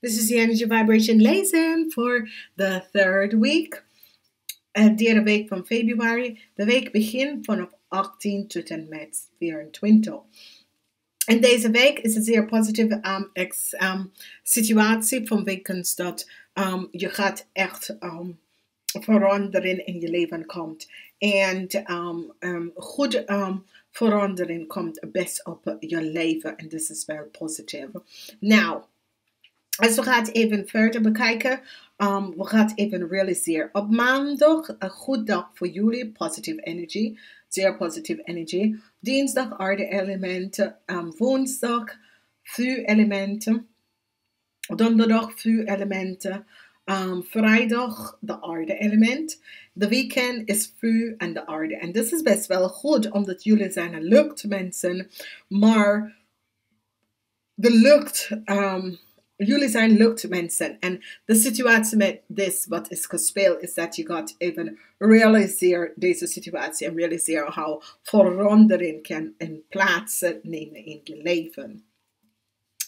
This is the energy vibration lesson for the third week. De derde week van februari. De week begint vanaf 18 tot en met 24. En deze week is een zeer positieve um, ex, um, situatie vanwege dat um, je gaat echt verandering in je leven komt. En goed verandering komt best op je leven. En dit is wel positief. Nou, als we gaan even verder bekijken, um, we gaan even realiseren. Op maandag, een goed dag voor jullie, positive energy, zeer positive energy. Dinsdag, aarde elementen. Um, woensdag, vuur elementen. Donderdag, vuur elementen. Um, vrijdag, de aarde element. De weekend is vuur en de aarde. En dit is best wel goed, omdat jullie zijn een lucht mensen. Maar de lucht... Um, jullie zijn luchtmensen. En de situatie met dit wat is gespeeld is dat je gaat even realiseren deze situatie en realiseren hoe verandering kan in plaats nemen in je leven.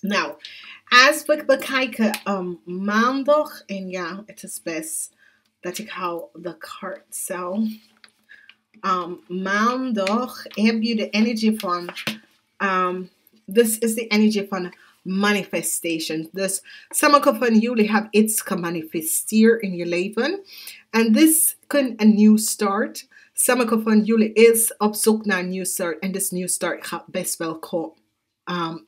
Nou, als we bekijken um, maandag, en ja, het is best dat ik hou de kaart zo. Um, maandag heb je de energie van, um, this is the energy van manifestation. Dus sommige van jullie hebben iets gemanifesteerd in je leven. En dit kan een nieuw start. Sommige van jullie is naar een nieuw start. En this new start gaat best wel, um,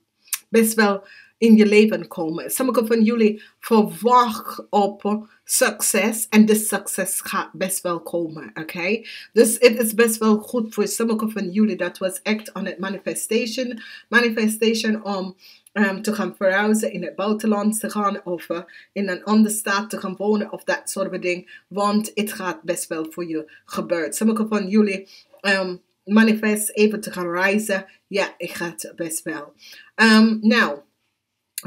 best wel in je leven komen. Sommige van jullie verwachten op succes en de succes gaat best wel komen, oké? Okay? Dus het is best wel goed voor sommige van jullie dat was echt aan het manifestation, manifestation om um, te gaan verhuizen in het buitenland te gaan of uh, in een andere staat te gaan wonen of dat soort van ding, want het gaat best wel voor je gebeuren. Sommige van jullie um, manifest even te gaan reizen, ja, ik ga het best wel. Um, nou,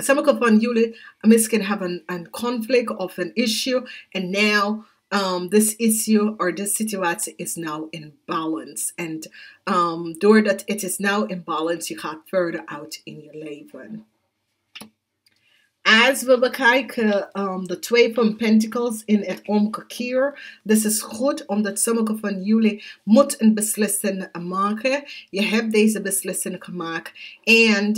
sommige van jullie misschien hebben een conflict of an issue and now um, this issue or this situation is now in balance. And um, that, it is now in balance, you gaat further out in your leven. As we bekijken um, de twee van Pentacles in het omgekeer. Dit is goed omdat sommige van jullie moet een beslissing maken. Je hebt deze beslissing gemaakt. En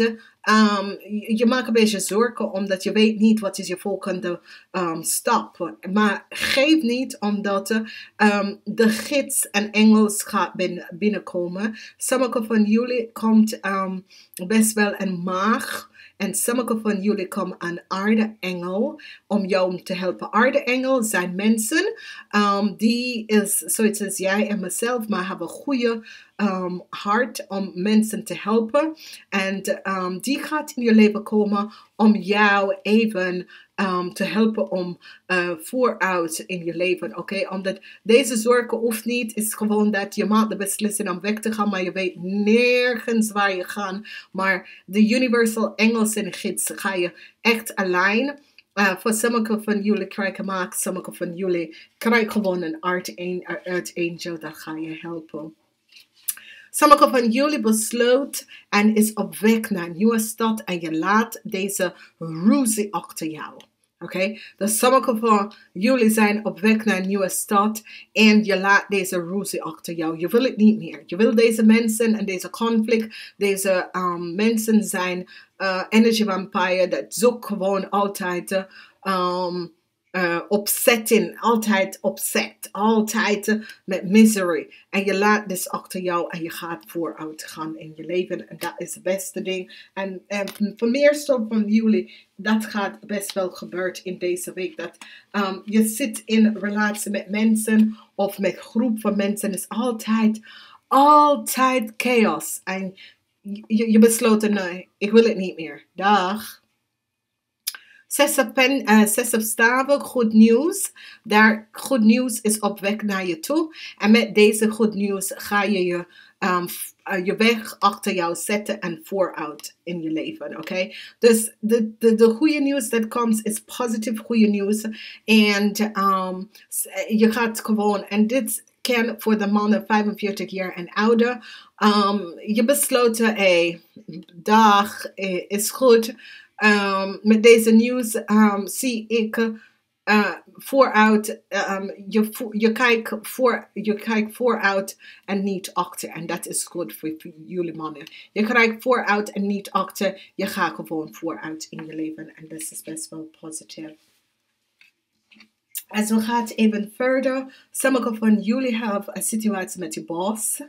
um, je maakt een beetje zorgen omdat je weet niet wat is je volgende um, stap. Maar geef niet omdat de gids en engels gaat binnenkomen. Sommige van jullie komt best wel een maag en sommige van jullie komen aan aarde-engel om jou te helpen. Aarde-engel zijn mensen um, die is als jij en mezelf, maar hebben goede um, om mensen te helpen. En um, die gaat in je leven komen om jou even um, te helpen om uh, vooruit in je leven. Oké, omdat deze zorgen hoeft niet, is gewoon dat je maakt de beslissing om weg te gaan, maar je weet nergens waar je gaat. Maar de Universal Engelse gids ga je echt alleen. Uh, voor sommige van jullie krijgen maak, sommige van jullie krijgen gewoon een art, art angel dat ga je helpen. Sommige van jullie besloot en is op weg naar een nieuwe stad en je laat deze ruzie achter jou. Oké, okay? dus sommige van jullie zijn op weg naar een nieuwe stad en je laat deze ruzie achter jou. Je wil het niet meer. Je wil deze mensen en deze conflict, deze um, mensen zijn uh, energy vampire dat zoekt gewoon altijd um, uh, opzetten, altijd opzet, altijd uh, met misery. En je laat dus achter jou en je gaat vooruit gaan in je leven. En dat is het beste ding. En, en voor meestal van jullie, dat gaat best wel gebeuren in deze week. Dat um, je zit in relatie met mensen of met groep van mensen is altijd, altijd chaos. En je, je besloten, nee, ik wil het niet meer. Dag. Zes op, pen, uh, zes op staven, goed nieuws. Daar, goed nieuws is op weg naar je toe. En met deze goed nieuws ga je je, um, uh, je weg achter jou zetten en vooruit in je leven. Oké? Dus de, de, de goede nieuws dat komt is positief goede nieuws. En um, je gaat gewoon, en dit kan voor de mannen 45 jaar en ouder. Um, je besloten, hey, dag is goed Um, met deze nieuws um, zie ik uh, vooruit, um, je, kijkt voor, je kijkt vooruit en niet achter. En dat is goed voor, jullie mannen. Je kijkt vooruit en niet achter. Je gaat gewoon vooruit in je leven. En dat is best wel positief. As we gaan even verder, sommige van jullie hebben een situatie met je boss.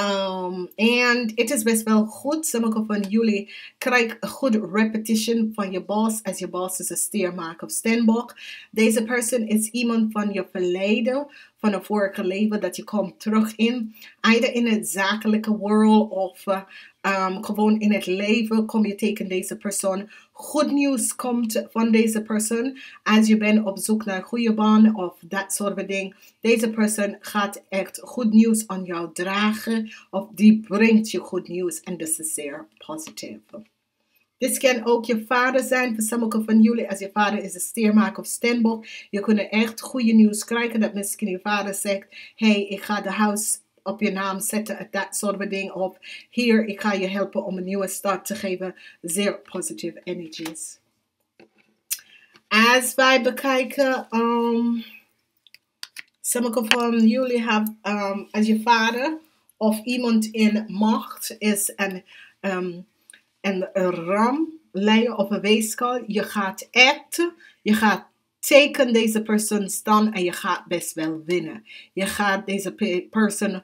Um, en het is best wel goed. Sommige van jullie krijgen goed repetition van je boss. Als je boss is een steermaker of stenbok. Deze persoon is iemand van je verleden, van een vorige leven dat je komt terug in. Either in het zakelijke world of uh, um, gewoon in het leven kom je tegen deze persoon. Goed nieuws komt van deze persoon als je bent op zoek naar een goede baan of dat soort van ding. Deze persoon gaat echt goed nieuws aan jou dragen of die brengt je goed nieuws en dat is zeer positief. Dit kan ook je vader zijn. Voor sommige van jullie, als je vader is een steermaker of stenbok, je kunt echt goede nieuws krijgen. Dat misschien je vader zegt, hey, ik ga de huis op je naam zetten, dat soort van ding. Of hier, ik ga je helpen om een nieuwe start te geven. Zeer positieve energies. Als wij bekijken, um, sommige van jullie hebben, um, als je vader of iemand in macht is een, um, een ram, leider of een weeskal. Je gaat echt, je gaat teken deze persoon staan en je gaat best wel winnen. Je gaat deze persoon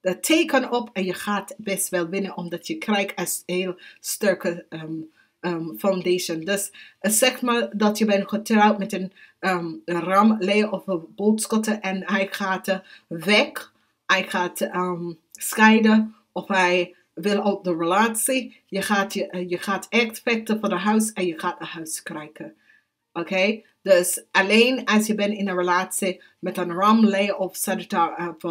de teken op en je gaat best wel winnen omdat je krijgt een heel sterke um, um, foundation. Dus uh, zeg maar dat je bent getrouwd met een um, ram, leeuw of een boodschotter en hij gaat uh, weg. Hij gaat scheiden of hij wil op de relatie. Je gaat, je, uh, je gaat echt vechten voor de huis en je gaat een huis krijgen. Oké? Okay? Dus alleen als je bent in een relatie met een ram, leeuw of sagittaire of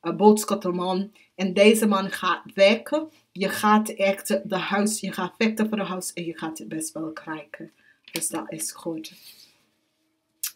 een boodschapperman. En deze man gaat werken. Je gaat echt de huis, je gaat vechten voor de huis en je gaat het best wel krijgen. Dus dat is goed.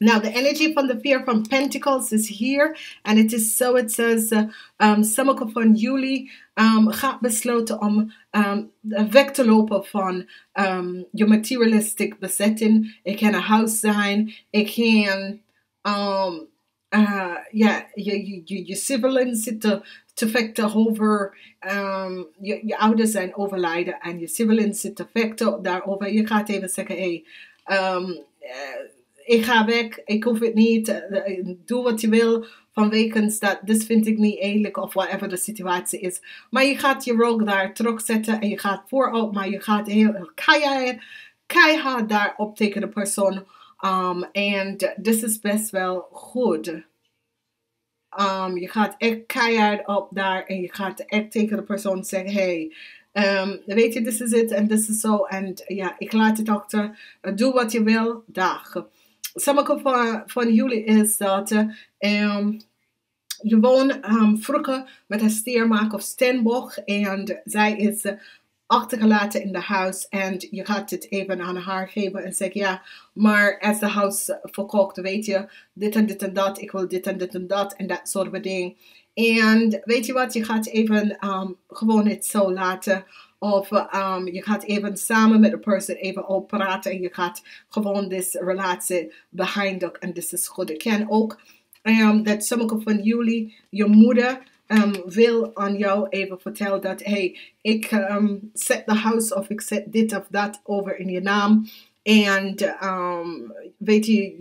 Now, the energy from the Fear from Pentacles is here. And it is so, it says, uh, um, sommige van jullie um, gaat besluiten om um, weg te lopen van um, je materialistic bezetting. Ik kan een huis zijn. Ik kan um, uh, ja, je, je, je, je siblings zitten te vechten over, um, je, je ouders zijn overlijden en je siblings zitten vechten daarover. Je gaat even zeggen, hey, um, uh, ik ga weg, ik hoef het niet, uh, doe wat je wil vanwege dat, dit vind ik niet eerlijk of whatever de situatie is. Maar je gaat je rug daar terugzetten en je gaat voorop, maar je gaat heel keihard, keihard daarop tegen de persoon Um, en dit is best wel goed. Um, je gaat echt keihard op daar en je gaat echt tegen de persoon zeggen: Hey, um, weet je, dit is het en dit is zo. En ja, ik laat het achter. Doe wat je wil, dag. Sommige van, jullie is dat je woont um, vroeger met een steermaak of stenboch en zij is achtergelaten in de huis en je gaat het even aan haar geven en zeggen ja, maar als de huis verkoopt, weet je, dit en dit en dat, ik wil dit en dit en dat en dat soort dingen. En weet je wat, je gaat even um, gewoon het zo laten. Of um, je gaat even samen met de persoon even oppraten en je gaat gewoon deze relatie behind En dit is goed. Ik ken ook um, dat sommige van jullie, je moeder, um, wil aan jou even vertellen dat hey, ik um, zet de huis of ik zet dit of dat over in je naam. En um, weet je,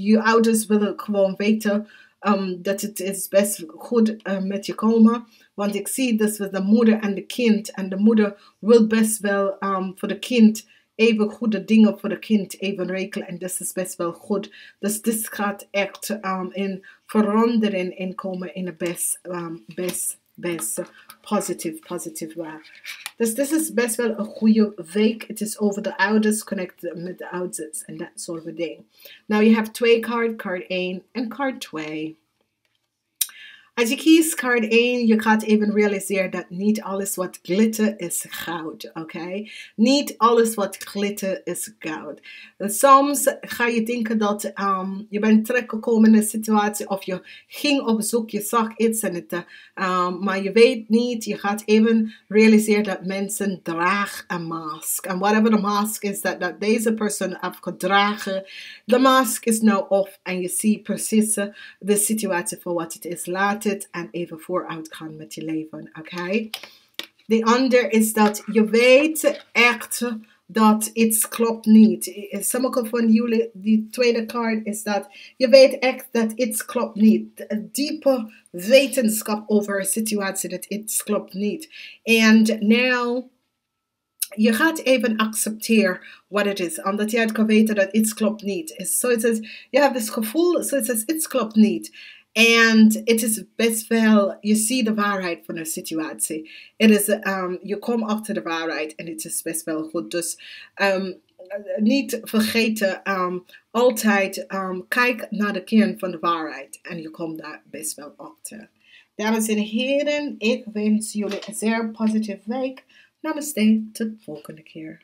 je ouders willen gewoon weten um, dat het is best goed uh, met je komen. Want ik zie dus met de moeder en de kind. En de moeder wil best wel um, voor de kind even goede dingen voor de kind even regelen. En dat is best wel goed. Dus dit gaat echt um, in verandering in komen in de best, best, best positief, positief waar. Dus dit is best wel een goede week. Het is over de ouders, connect met de ouders en dat soort van ding. Now you have twee card, card 1 en card 2. Als je kiest kaart 1, je gaat even realiseren dat niet alles wat glitter is goud. Oké? Niet alles wat glitter is goud. Soms ga je denken dat um, je bent teruggekomen in een situatie of je ging op zoek, je zag iets en het, um, maar je weet niet. Je gaat even realiseren dat mensen dragen een mask. And whatever the mask is that deze persoon heeft gedragen, de mask is now off en je ziet precies de situatie voor wat het is. Laat het en even vooruit gaan met je leven. Oké? De ander is dat je weet echt dat iets klopt niet. Sommige van jullie, die tweede kaart is dat je weet echt dat iets klopt niet. Een diepe wetenschap over een situatie dat iets klopt niet. En now je gaat even accepteren wat het is. Omdat je het kan weten dat iets klopt niet. Zo so je hebt het gevoel, zo so iets klopt niet. En it is best wel, je ziet de waarheid van de situatie. Het is, um, je komt achter de waarheid en het is best wel goed. Dus um, niet vergeten, um, altijd um, kijk naar de kern van de waarheid. En je komt daar best wel achter. Dames en heren, ik wens jullie een zeer positieve week. Namaste, tot de volgende keer.